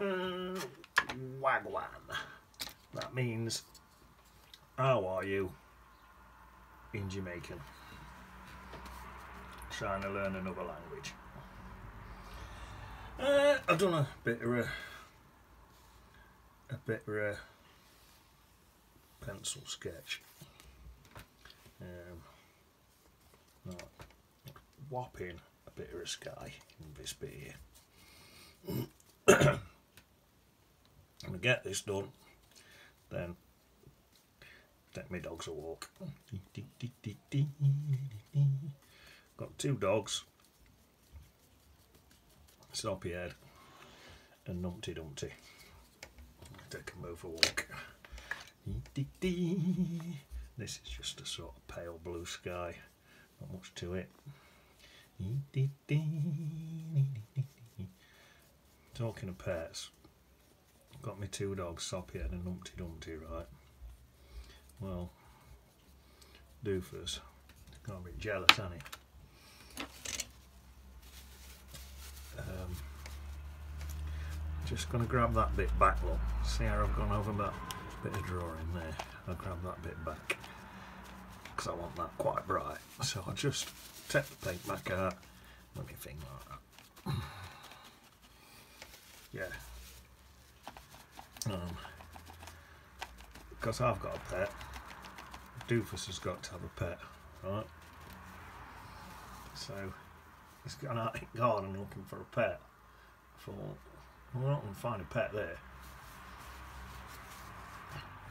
Mm, wagwan. That means, how are you in Jamaican? Trying to learn another language. Uh, I've done a bit of a, a bit of a pencil sketch. Um, whopping a bit of a sky in this bit here. I'm gonna get this done, then take my dogs a walk. Got two dogs, Sloppy Head and Numpty Dumpty. Take them both a walk. This is just a sort of pale blue sky, not much to it. Talking of pets, got me two dogs, Soppy and Numpty Dumpty, right? Well, Doofus, a bit jealous, hasn't he? Um, just going to grab that bit back, look. See how I've gone over that bit of drawing there? I'll grab that bit back because I want that quite bright. So I'll just take the paint back out, anything like that. yeah. Um, because I've got a pet, Doofus has got to have a pet, right? So he's gone out in garden looking for a pet. I thought, well, I'm not going to find a pet there.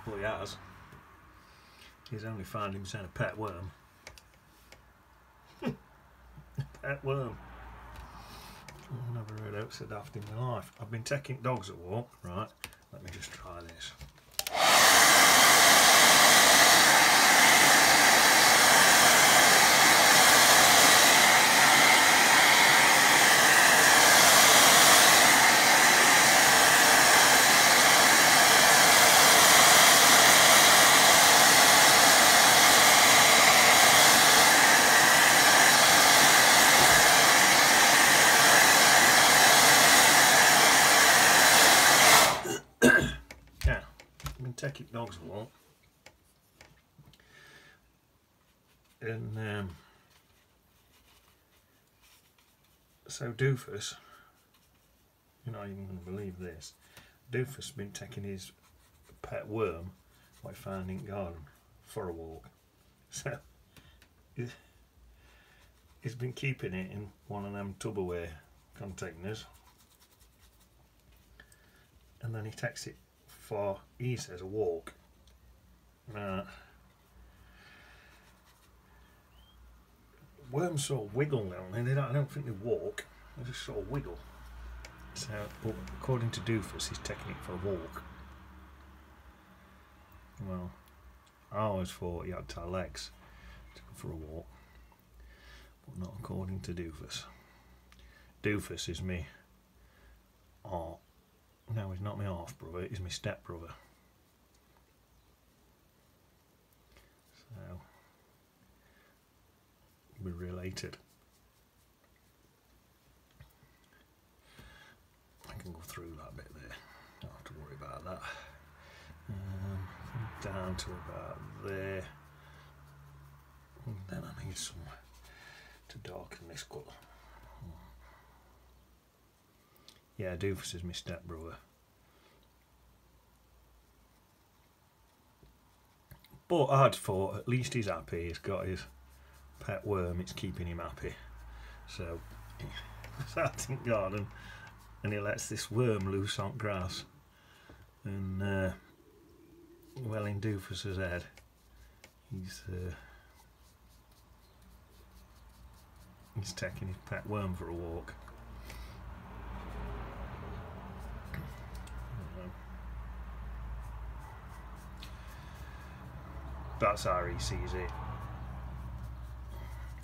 Well, he has. He's only found himself a pet worm. pet worm. I've never heard out so daft in my life. I've been taking dogs at walk, right? Let me just try this. Yeah, Dogs a walk. And um, so Doofus, you're not even going to believe this. Doofus has been taking his pet worm, in the garden, for a walk. So he's, he's been keeping it in one of them Tupperware containers. And then he takes it for, he says, a walk. Right. Worms sort of wiggle now, and they don't, I don't think they walk, they just sort of wiggle. So, but according to Doofus, taking it for a walk. Well, I always thought he had to legs for a walk, but not according to Doofus. Doofus is me. Oh, no, he's not my half brother, he's my step brother. So, we're related. I can go through that bit there, don't have to worry about that. Um, down to about there. And then I need some to darken this colour. Yeah, Doofus is my step brother. But I'd thought at least he's happy. He's got his pet worm. It's keeping him happy. So out in garden, and he lets this worm loose on grass. And uh, well, in Doofus's head, he's uh, he's taking his pet worm for a walk. That's how he sees it.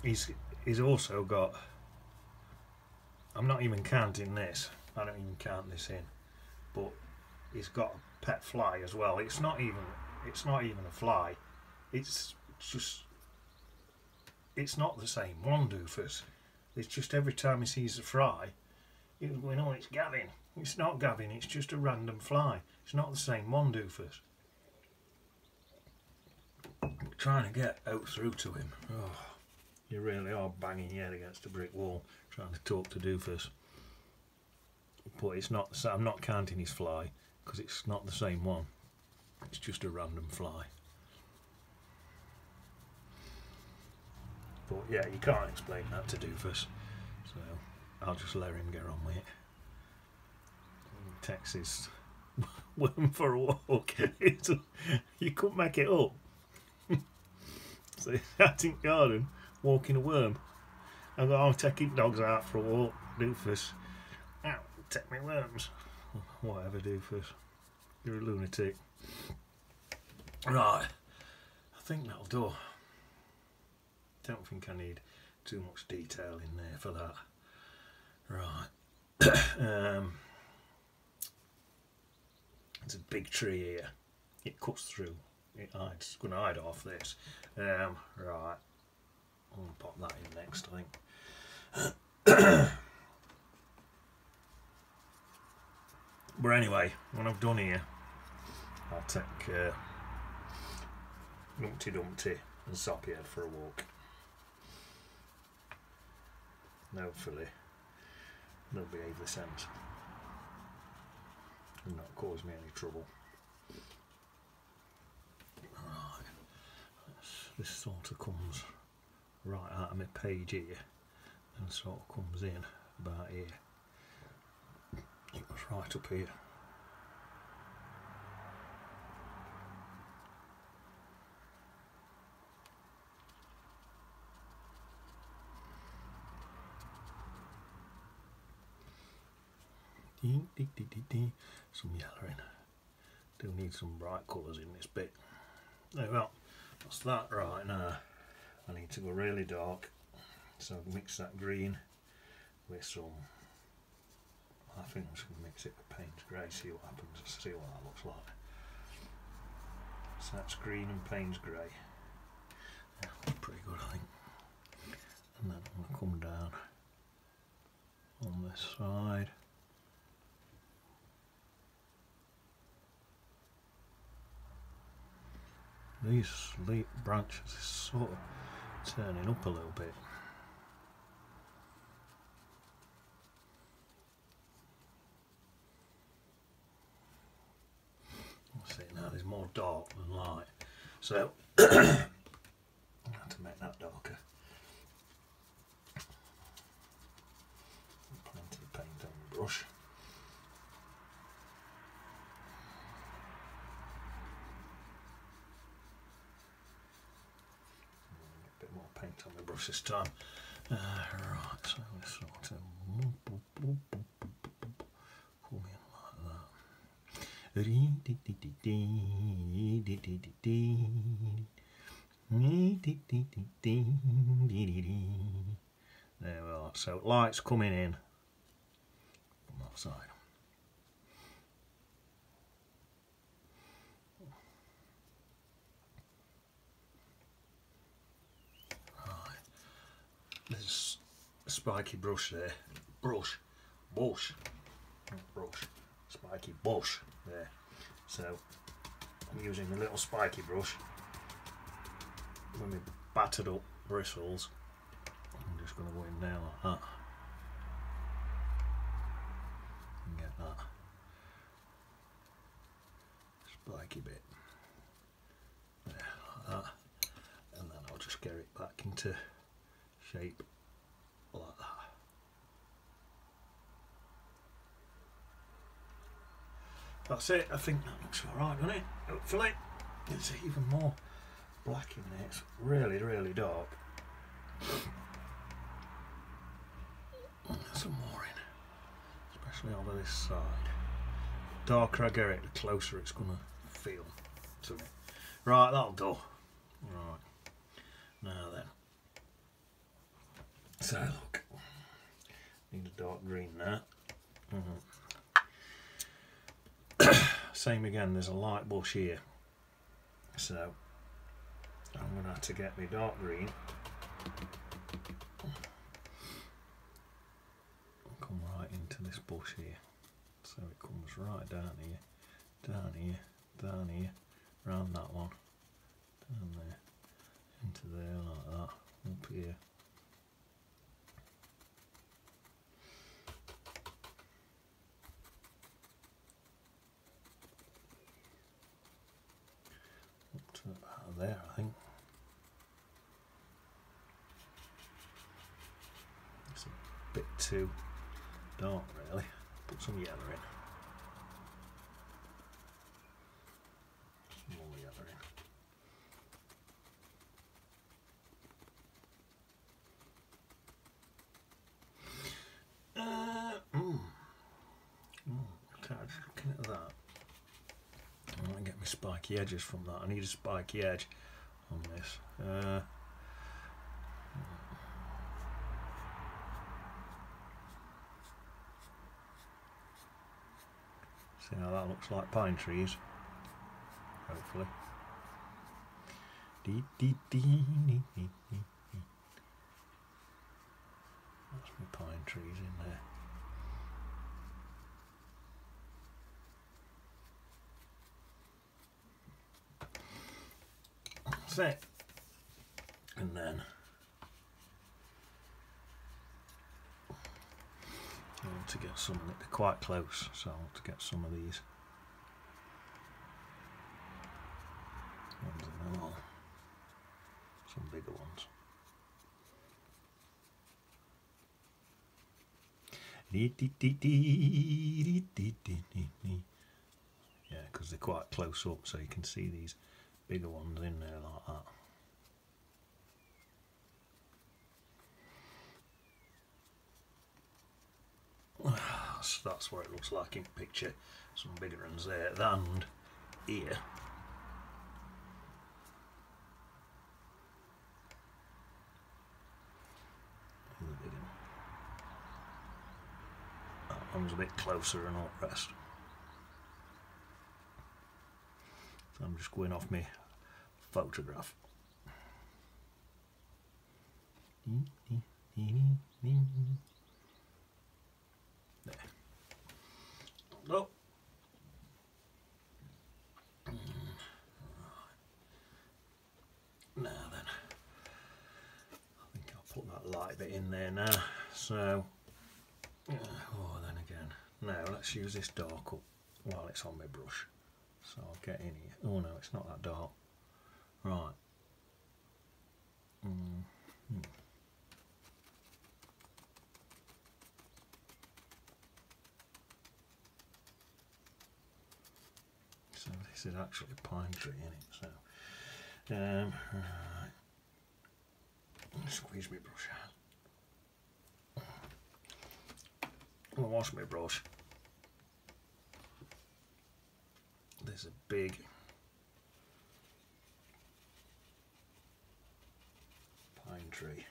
He's he's also got. I'm not even counting this. I don't even count this in, but he's got a pet fly as well. It's not even. It's not even a fly. It's just. It's not the same one doofus. It's just every time he sees a fly, he was going, oh, it's Gavin. It's not Gavin, it's just a random fly. It's not the same one, doofus. Trying to get out through to him. Oh, you really are banging your head against a brick wall trying to talk to doofus. But it's not. I'm not counting his fly because it's not the same one. It's just a random fly. But yeah, you can't explain that to Doofus. So I'll just let him get on with it. Texas worm for a walk. You couldn't make it up. So Attic Garden, walking a worm. I go, I'm taking dogs out for a walk, Doofus. Ow, take me worms. Whatever, Doofus. You're a lunatic. Right. I think that'll do. Don't think I need too much detail in there for that. Right. um, there's a big tree here. It cuts through. Hides. It's going to hide off this. Um, right. To pop that in next, I think. but anyway, when I've done here, I'll take uh, Numpty Dumpty and Soppyhead for a walk. And hopefully they'll behave the sense and not cause me any trouble. This- sort of comes right out of my page here and sort of comes in about here. It was right up here. Some yellow in. Do need some bright colours in this bit. There we go. That's that right now. I need to go really dark. So mix that green with some. I think I'm just going to mix it with Payne's Grey, see what happens, see what that looks like. So that's green and Payne's Grey. Yeah, that's pretty good, I think. And then I'm going to come down on this side. These late branches is sort of turning up a little bit. See now there's more dark than light. So I have to make that darker. Plenty of paint on the brush. A bit more this time. Uh, right, so we sort of come in like that. There we are. So lights coming in from that side. Right. There's a spiky brush there. Brush. Bush. Brush. Spiky bush there. So I'm using a little spiky brush with my battered up bristles. I'm just going to go in there like that. And get that spiky bit. There, like that. And then I'll just get it back into shape like that. That's it. I think that looks alright, doesn't it? Hopefully. It's even more black in there. It's really, really dark. There's some more in. Especially over this side. The Darker I get it, the closer it's going to feel to me. Right, that'll do. Right. Now then. So look. Need a dark green now. Mhm. Same again, there's a light bush here. So I'm to have to get my dark green. Come right into this this bush here. So it comes right down here, down here, down here, round that one, down there, into there like that, up here. Up to about there, I think. It's a bit too dark, really. Put some yellow in. Some more yellow in. Uh, mm. Mm, okay, just looking at that. I want to edges from that. I need a spiky edge on this. Uh, see how that looks like pine trees. Hopefully. Dee, dee, dee. That's my pine trees in there. set. And then I want to get some that are quite close, so I want to get some of these. Some bigger ones. Yeah, because they're quite close up, so you can see these bigger ones in there like that. So that's what it looks like in picture. Some bigger ones there and here. That one's a bit closer and all the rest. So I'm just going off my photograph. There. No. Now then, I think I'll put that light bit in there now. So, oh, then again, now let's use this dark up while it's on my brush. So I'll get in here. Oh no, it's not that dark. Right. Mm. hmm. So this is actually a pine tree in it. So, um, right. Squeeze my brush out. I'll wash my brush. There's a big pine tree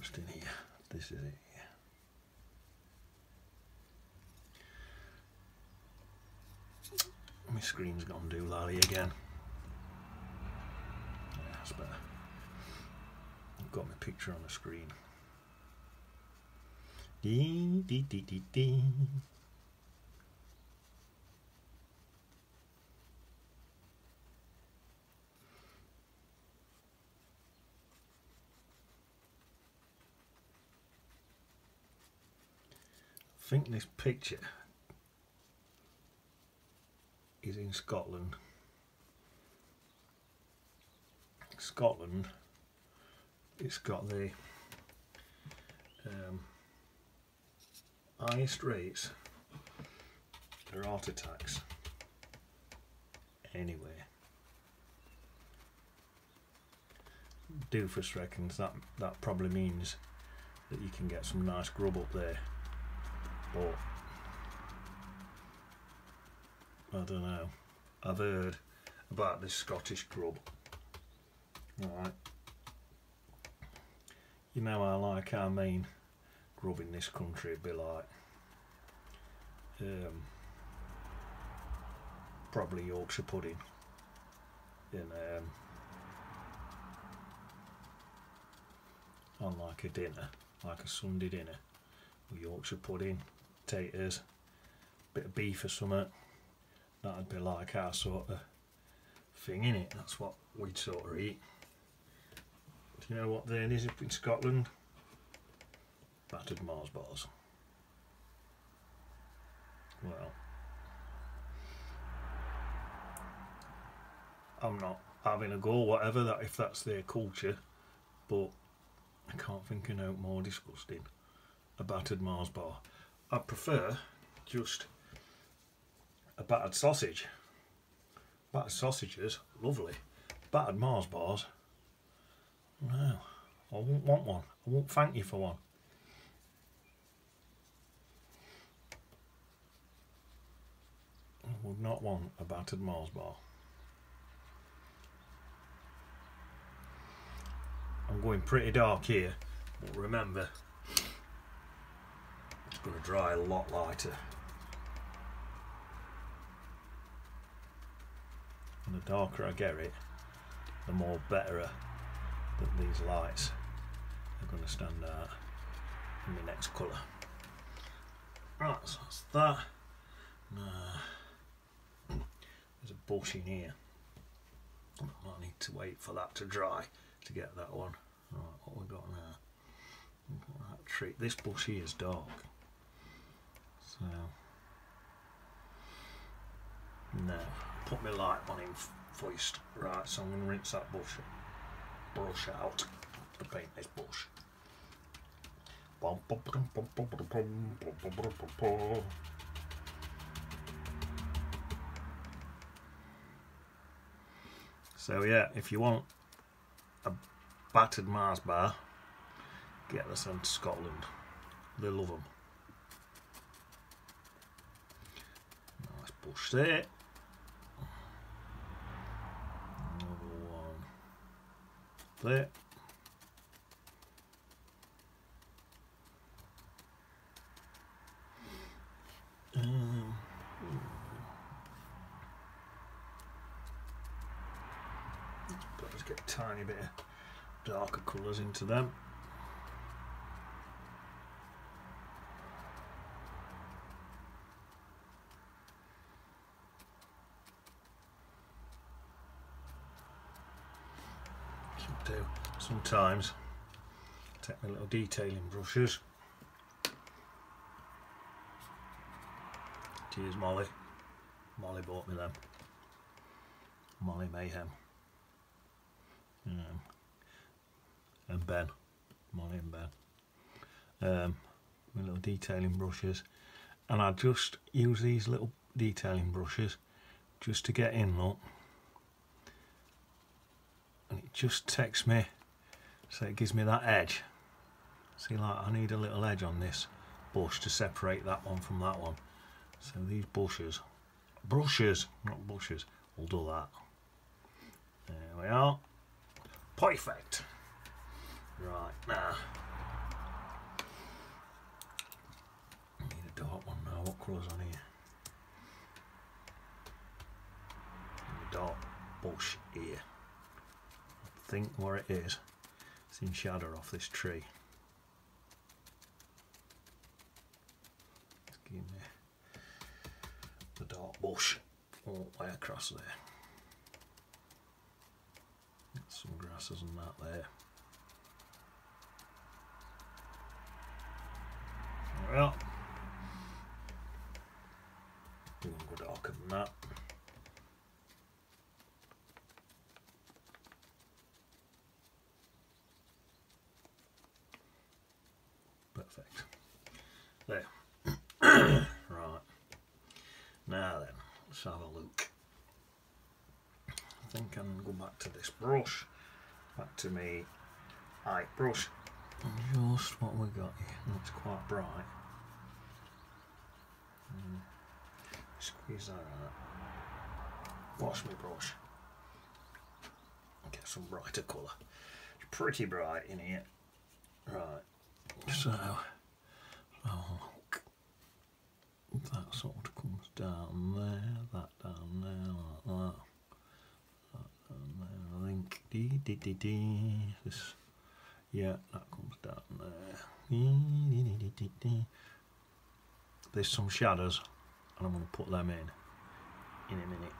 just in here. This is it here. My screen's gone doolally again. Yeah, that's better. I've got my picture on the screen. Dee, dee, dee, dee, dee. Think this picture is in Scotland. Scotland, it's got the um, highest rates of heart attacks anywhere. Doofus reckons that that probably means that you can get some nice grub up there, but I don't know. I've heard about this Scottish grub. Right. You know how like our main grub in this country would be like um, probably Yorkshire pudding in um, on like a dinner, like a Sunday dinner, with Yorkshire pudding, potatoes, bit of beef or something. That'd be like our sort of thing in it. That's what we'd sort of eat. Do you know what there is up in Scotland? Battered Mars bars. Well, I'm not having a go, whatever that if that's their culture, but I can't think of no more disgusting. A battered Mars bar. I prefer just a battered sausage. Battered sausages, lovely. Battered Mars bars, no, I won't want one. I won't thank you for one. I would not want a battered Mars bar. I'm going pretty dark here, but remember, going to dry a lot lighter. And the darker I get it, the more better that these lights are going to stand out in the next colour. Right, so that's that. Now, uh, there's a bush in here. I need to wait for that to dry to get that one. Right, what we got now? Got that tree. This bush here is dark. So, now, put my light on him first. Right, so I'm going to rinse that bush brush out to paint this bush. So yeah, if you want a battered Mars bar, get this in Scotland. They love them. Bush there. there. Um, let's get a tiny bit of darker colours into them. do sometimes take my little detailing brushes. Cheers Molly. Molly bought me them. Molly Mayhem. Um, and Ben. Molly and Ben. Um, my little detailing brushes. And I just use these little detailing brushes just to get in look. And it just takes me so it gives me that edge see like I need a little edge on this bush to separate that one from that one. So these bushes brushes not bushes will do that. There we are. Perfect. Right now. Need a dark one now. What colours on here? Dark bush here. I think where it is. It's in shadow off this tree. Let's give me the dark bush all the way across there. some grasses and that there. Well, we won't go darker than that. There. right. Now then, let's have a look. I think I'm going to go back to this brush. Back to me eye brush. And just what we got here. Looks quite bright. Mm. Squeeze that out. Wash my brush. Get some brighter colour. It's pretty bright in here. Right. So Oh, that sort of comes down there, that down there, like that. That down there, I dee, dee, dee. This, yeah, that comes down there. Dee, dee, dee. there's some shadows and I'm going to put them in in a minute.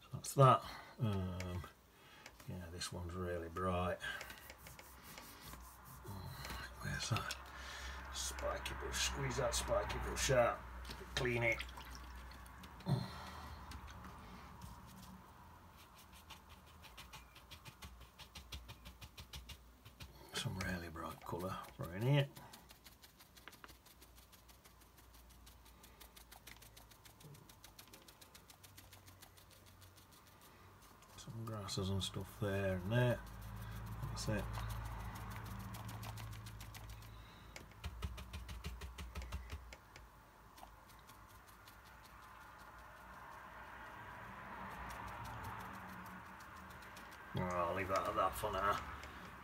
So that's that. Um, yeah, this one's really bright. Where's that? Spiky brush. Squeeze that spiky brush out. Clean it. Some really bright colour for in here. Some grasses and stuff there and there. That's it. I'll leave that at that for now.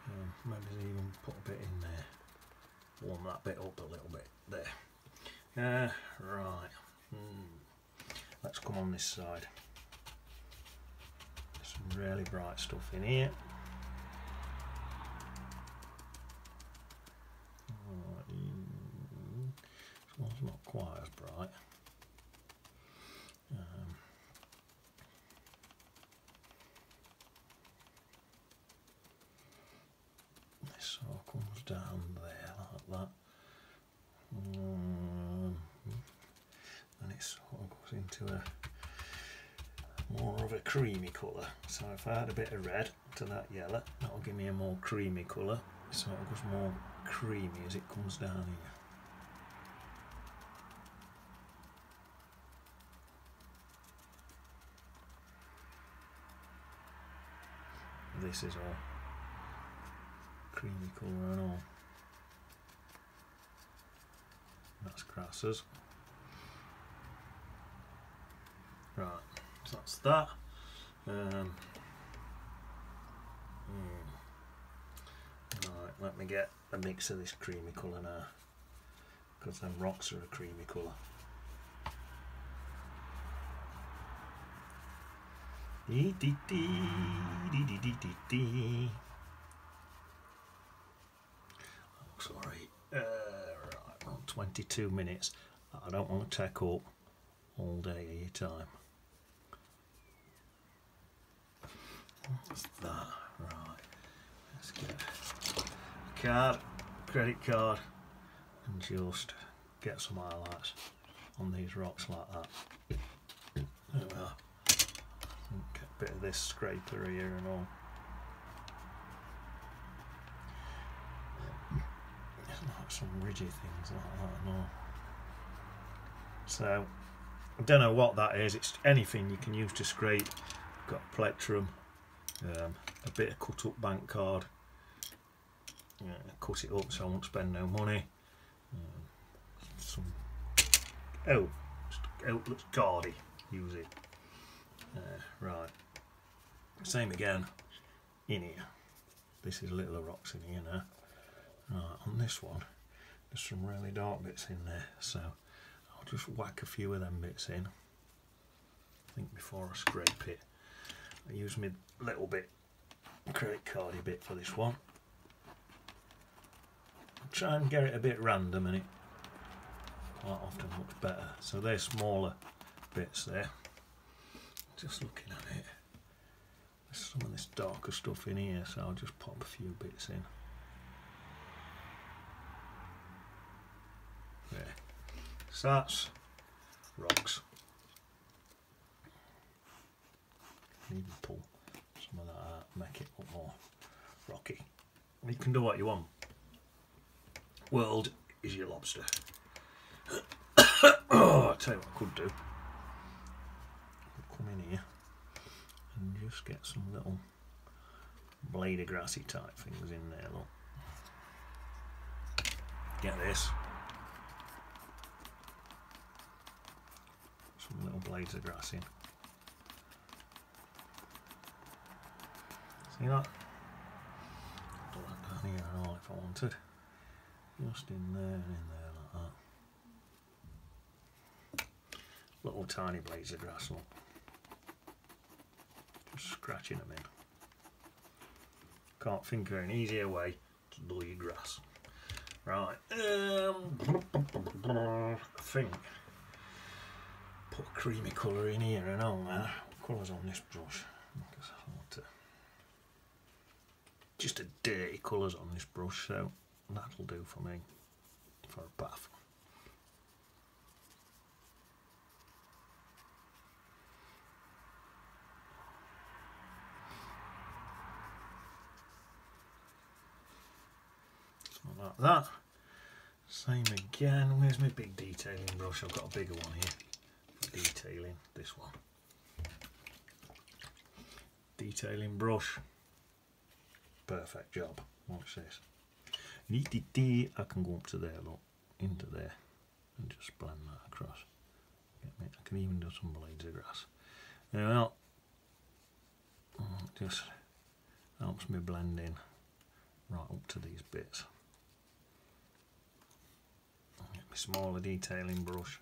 Um, maybe even put a bit in there. Warm that bit up a little bit. There. Uh, right. Hmm. Let's come on this side. Some really bright stuff in here. Right, mm, This one's not quite as bright. Um, This all comes down there like that. Um, and it sort of goes into a more of a creamy colour. So if I add a bit of red to that yellow, that'll give me a more creamy colour. So it goes more creamy as it comes down here. This is all creamy colour and all. That's grasses. Right, so that's that. Um, hmm. Right, let me get a mix of this creamy colour now. Because them rocks are a creamy colour. Dee dee dee dee dee dee dee dee. Looks alright. Uh, right, well, 22 minutes. I don't want to take up all day of your time. What's that? Right. Let's get card, credit card, and just get some highlights on these rocks like that. There we are. Get a bit of this scraper here and all. There's like some ridgy things like that and all. So, I don't know what that is. It's anything you can use to scrape. Got plectrum, um, a bit of cut up bank card. Yeah, cut it up so I won't spend no money. Um, some oh, looks cardy. Use it. Uh, right. Same again. In here. This is little rocks in here now. Right, on this one, there's some really dark bits in there, so I'll just whack a few of them bits in. I think before I scrape it. I use my little bit credit cardy bit for this one. Try and get it a bit random and it quite often looks better. So they're smaller bits there. Just looking at it. There's some of this darker stuff in here, so I'll just pop a few bits in. There. So that's rocks. Even pull some of that out, make it look more rocky. You can do what you want. World is your lobster. oh, I'll tell you what I could do. Come in here and just get some little blade of grassy type things in there, look. Get this. Some little blades of grass in. See that? Down here and all if I wanted. Just in there and in there like that. Little tiny blades of grass, look. scratching them in. Can't think of an easier way to do your grass. Right, um, I think put a creamy colour in here and all that. What colour's on this brush? Just a dirty colours on this brush, so that'll do for me for a bath. Something like that. Same again. Where's my big detailing brush? I've got a bigger one here for detailing. This one. Detailing brush. Perfect job. Watch this. I can go up to there, look, into there, and just blend that across. I can even do some blades of grass. Well, mm, just helps me blend in right up to these bits. Get my smaller detailing brush.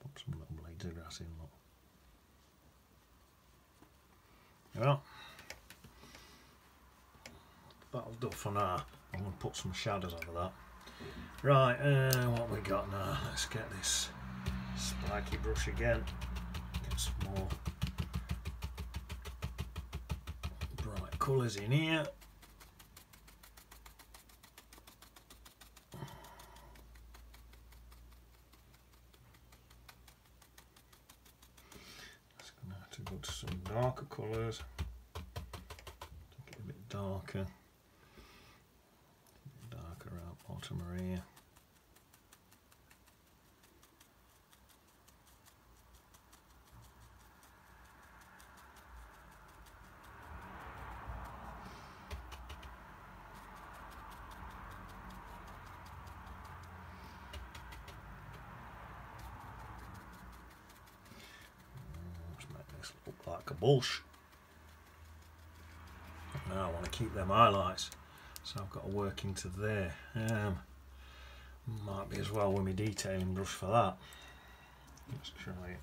Put some little blades of grass in, look. Well, that'll do for now. I'm going to put some shadows over that. Right, uh, what we got now? Let's get this spiky brush again. Get some more bright colours in here. Just to have to go to some darker colours. Make it a bit darker. Darker out bottom here. Let's make this look like a bush. Now I want to keep them highlights, so I've got to work into there. Um, might be as well with my detailing brush for that. Let's try it.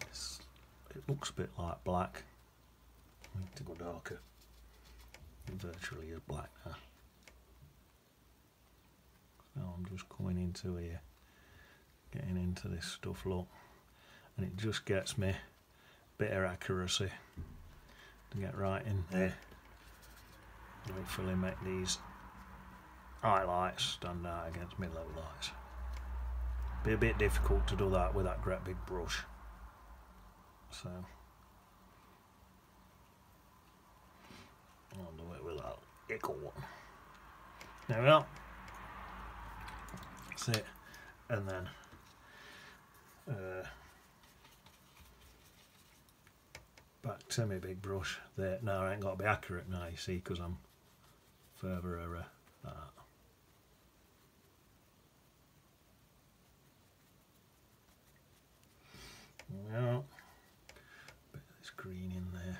It's- it looks a bit like black. I need to go darker. Virtually is black now. So I'm just coming into here, getting into this stuff, look, and it just gets me better accuracy to get right in there. And Hopefully make these highlights stand out against low lights. Be a bit difficult to do that with that great big brush. So I'll do it with that little one. There we are. That's it. And then uh, back to my big brush there. Now I ain't got to be accurate now, you see, because I'm further uh, that. Well, bit of this green in there.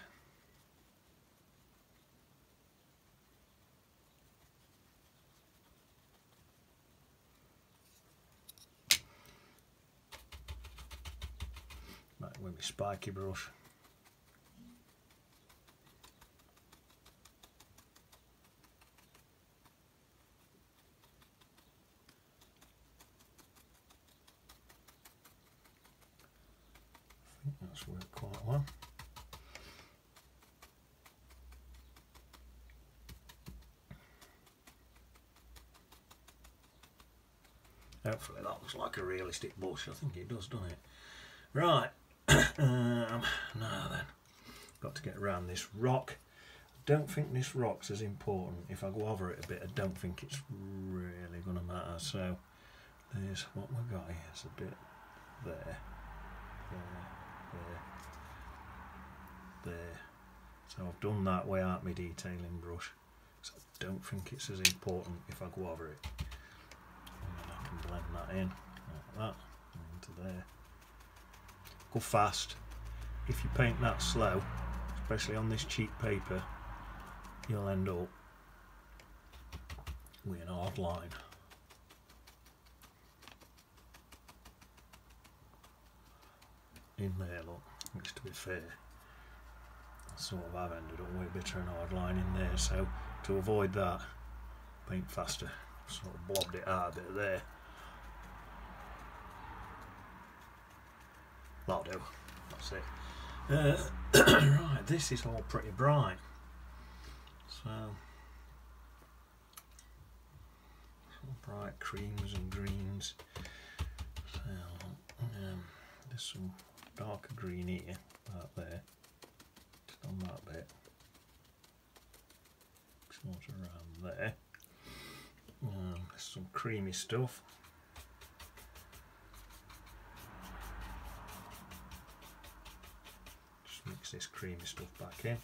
Back with my spiky brush. I think that's worked quite well. Hopefully that looks like a realistic bush. I think it does, doesn't it? Right. um, now then, got to get around this rock. Don't think this rock's as important. If I go over it a bit, I don't think it's really going to matter. So there's what we've got here. It's a bit there, there, there, there. So I've done that way out my detailing brush. So I don't think it's as important if I go over it that in like that. Into there. Go fast. If you paint that slow especially on this cheap paper you'll end up with an hard line. In there look which to be fair sort of I've ended up with a bit of an hard line in there. So to avoid that paint faster. Sort of blobbed it out a bit there. That'll do, that's it. Uh, right, this is all pretty bright, so bright creams and greens. So, um, there's some darker green here, out there, just on that bit, sort of around there. Um, there's some creamy stuff. This creamy stuff back in.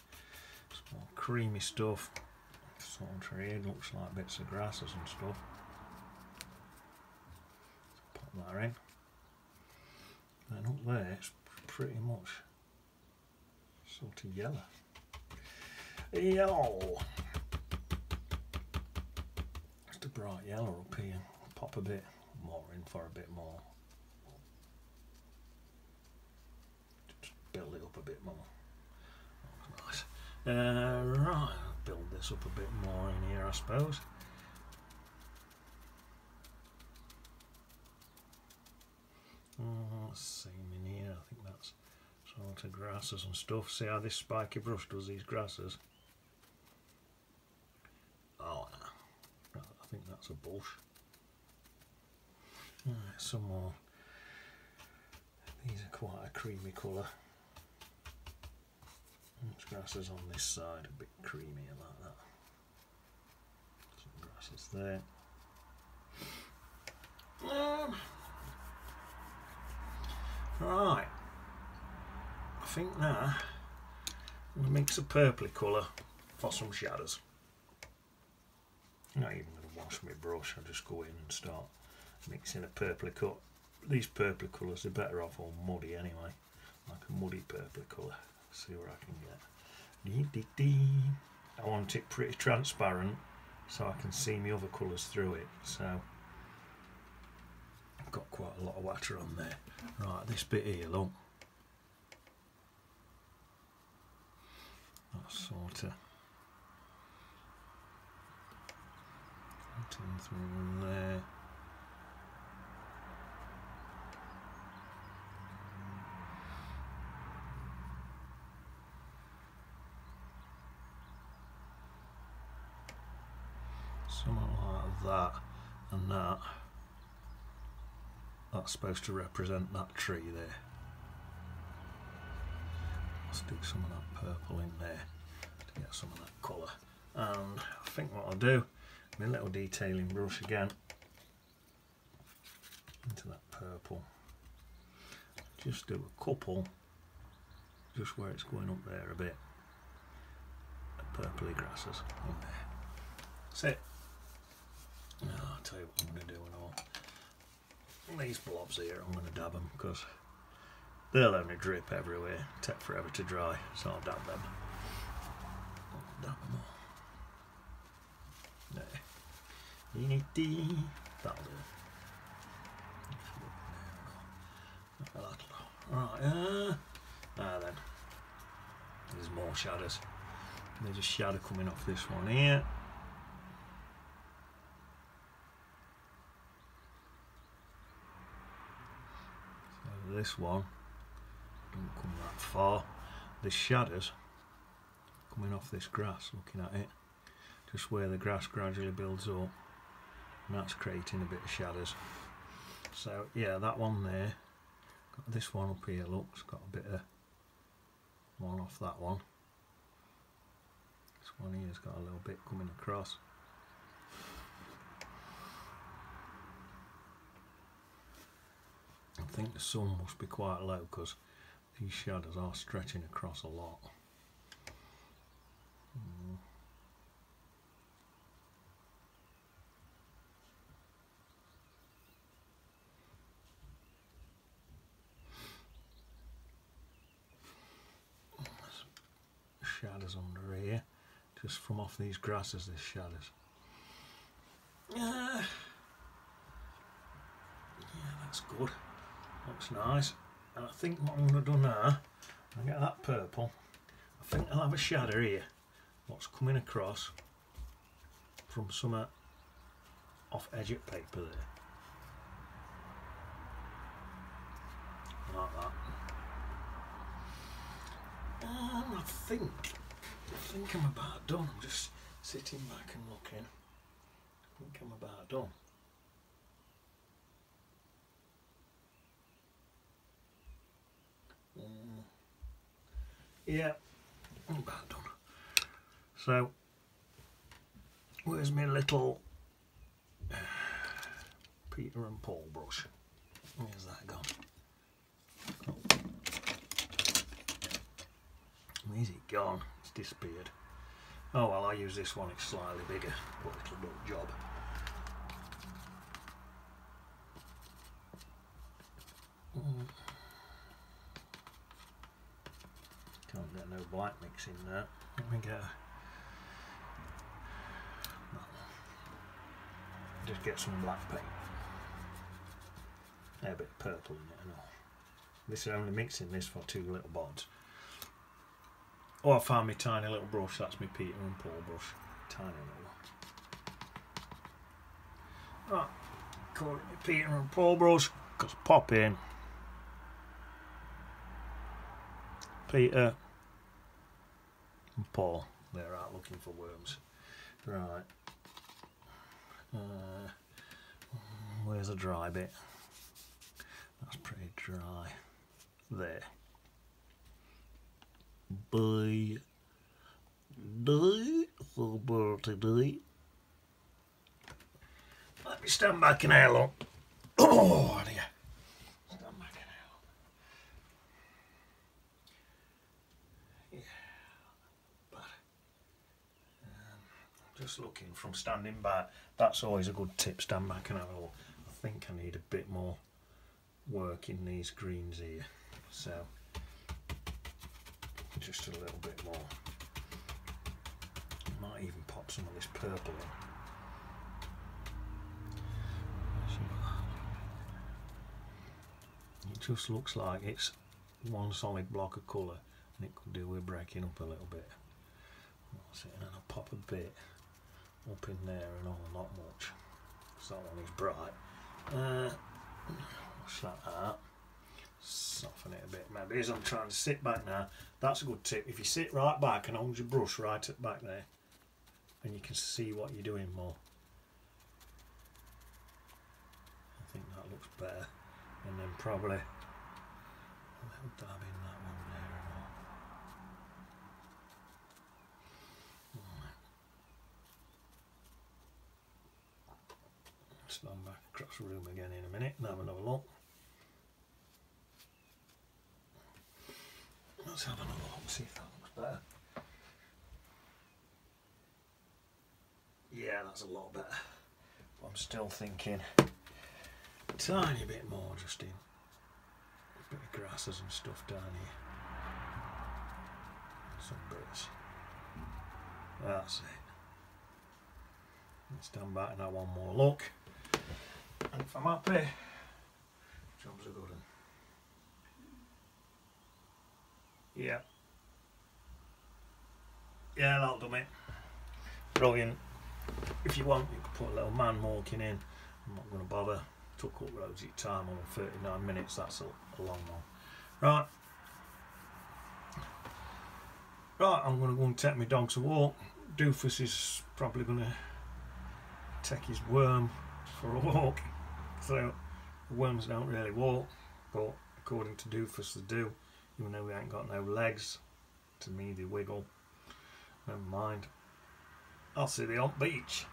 Some more creamy stuff. Sort of here looks like bits of grasses and stuff Pop that in. And up there it's pretty much sort of yellow. Yellow. Just a bright yellow up here. Pop a bit more in for a bit more. Just build it up a bit more. Uh, right, build this up a bit more in here I suppose. Oh, same in here. I think that's sort of grasses and stuff. See how this spiky brush does these grasses? Oh, no. I think that's a bush. Right, some more. These are quite a creamy colour. There's grasses on this side, a bit creamier like that. Some grasses there. Um, Right. I think now to mix a purpley colour for some shadows. I'm not even going to wash my brush, I'll just go in and start mixing a purpley cut. These purpley colours are better off all muddy anyway, like a muddy purpley colour. See where I can get. Dee, dee, dee. I want it pretty transparent so I can see my other colours through it. So I've got quite a lot of water on there. Right, this bit here, look. That's sort of through there. Something like that and that that's supposed to represent that tree there. I'll stick some of that purple in there to get some of that colour. And I think what I'll do, my little detailing brush again, into that purple. Just do a couple, just where it's going up there a bit. Purpley grasses in there. That's it. Tell you what I'm going to do and all these blobs here, I'm going to dab them because they'll only drip everywhere, take forever to dry, so I'll dab them. I'll dab them all. There. That'll do. Right, uh, ah then. There's more shadows. There's a shadow coming off this one here. This one. Don't come that far. The shadows coming off this grass looking at it. Just where the grass gradually builds up. And that's creating a bit of shadows so yeah that one there. Got this one up here looks got a bit of one off that one. This one here's got a little bit coming across think the sun must be quite low because these shadows are stretching across a lot. Mm. shadows under here just from off these grasses there's shadows yeah, yeah that's good Looks nice. And I think what I'm going to do now, I get that purple. I think I'll have a shadow here. What's coming across from some off edge of paper there. Like that. And I think, I think I'm about done. I'm just sitting back and looking. I think I'm about done. Mm. Yeah, about done. So, where's my little Peter and Paul brush? Where's that gone? Oh. Where's it gone? It's disappeared. Oh well, I use this one, it's slightly bigger, but it'll do the job. Mm. Can't get no black mix in there. Let me get just get some black paint. A bit of purple in it and all. This is only mixing this for two little bods. Oh, I found my tiny little brush. That's my Peter and Paul brush. Tiny little one. Right, call it my Peter and Paul brush. Because pop in. Peter Paul. They're out looking for worms. Right. Uh, where's the dry bit? That's pretty dry. There. Bye. Die. For birthday. Let me stand back and have a look. Oh dear. Stand back and have a look. Yeah. But um, just looking from standing back. That's always a good tip. Stand back and have a look. I think I need a bit more work in these greens here. So just a little bit more. Might even pop some of this purple in. It just looks like it's one solid block of colour and it could do with breaking up a little bit. That's it, and I'll pop a bit up in there and all, not much. Because that one is bright. Uh, wash that out soften it a bit maybe as I'm trying to sit back now. That's a good tip. If you sit right back and hold your brush right at back there and you can see what you're doing more. I think that looks better. And then probably a little in that one there and all stand back across the room again in a minute and have another look Let's have another look, see if that looks better. Yeah, that's a lot better. But I'm still thinking a tiny bit more just in a bit of grasses and stuff down here. Some bits. That's it. Let's stand back and have one more look. And if I'm happy, job's a good. Yeah. Yeah, that'll do me. Brilliant. If you want, you can put a little man walking in. I'm not going to bother. Took up loads of time on 39 minutes. That's a, a long one. Right. Right, I'm going to go and take my dogs a walk. Doofus is probably going to take his worm for a walk. So, worms don't really walk, but according to Doofus, they do even though we ain't got no legs to me they wiggle. Never mind. I'll see you on beach